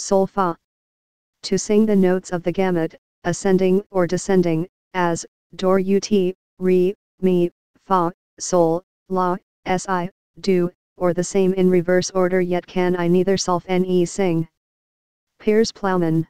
sol fa. To sing the notes of the gamut, ascending or descending, as, dor ut, re, mi, fa, sol, la, si, do, or the same in reverse order yet can I neither solf ne sing. Piers Plowman